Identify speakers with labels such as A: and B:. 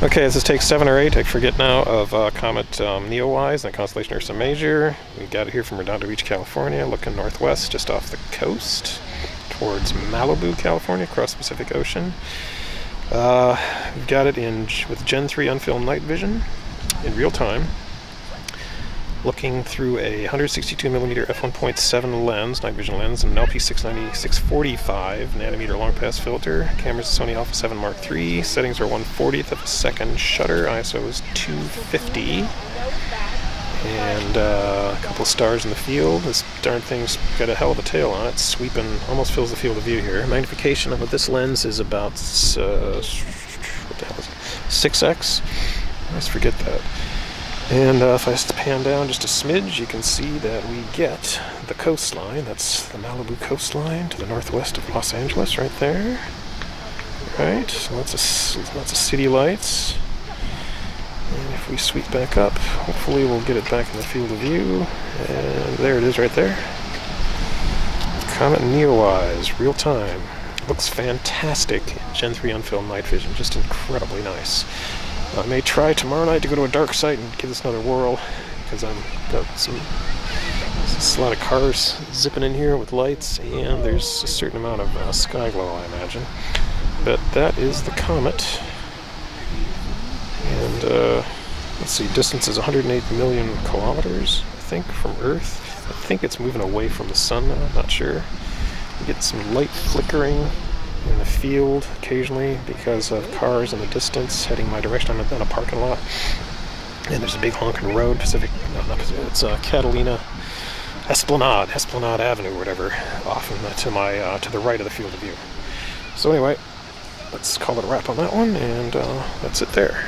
A: Okay, this is take seven or eight, I forget now, of uh, Comet um, Neowise and the constellation Ursa Major. We got it here from Redondo Beach, California, looking northwest just off the coast towards Malibu, California, across the Pacific Ocean. Uh, we've got it in with Gen 3 unfilmed night vision in real time looking through a 162mm f1.7 lens, night vision lens, and an LP690 645 nanometer long pass filter. Camera's Sony Alpha 7 Mark III. Settings are 140th of a second shutter. ISO is 250. And uh, a couple stars in the field. This darn thing's got a hell of a tail on it, sweeping, almost fills the field of view here. Magnification of this lens is about uh, what the hell is it? 6x. I always forget that. And uh, if I pan down just a smidge, you can see that we get the coastline. That's the Malibu coastline to the northwest of Los Angeles, right there. Right, so lots of lots of city lights. And if we sweep back up, hopefully we'll get it back in the field of view. And there it is, right there. Comet Neowise, real time. Looks fantastic. Gen 3 unfilmed night vision, just incredibly nice. I may try tomorrow night to go to a dark site and give this another whirl because I'm got some a lot of cars zipping in here with lights and there's a certain amount of uh, sky glow I imagine. But that is the comet. And uh, let's see distance is 108 million kilometers I think from Earth. I think it's moving away from the sun now I'm not sure. You get some light flickering in the field occasionally because of cars in the distance heading my direction. I'm in a parking lot. And there's a big honking road, Pacific, no, not Pacific, it's uh, Catalina Esplanade, Esplanade Avenue, or whatever, off the, to my, uh, to the right of the field of view. So anyway, let's call it a wrap on that one, and uh, that's it there.